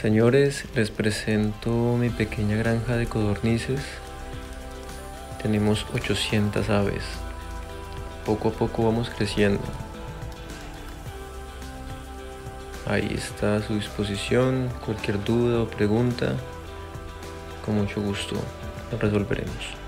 Señores, les presento mi pequeña granja de codornices. Tenemos 800 aves. Poco a poco vamos creciendo. Ahí está a su disposición. Cualquier duda o pregunta, con mucho gusto resolveremos.